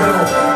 myself.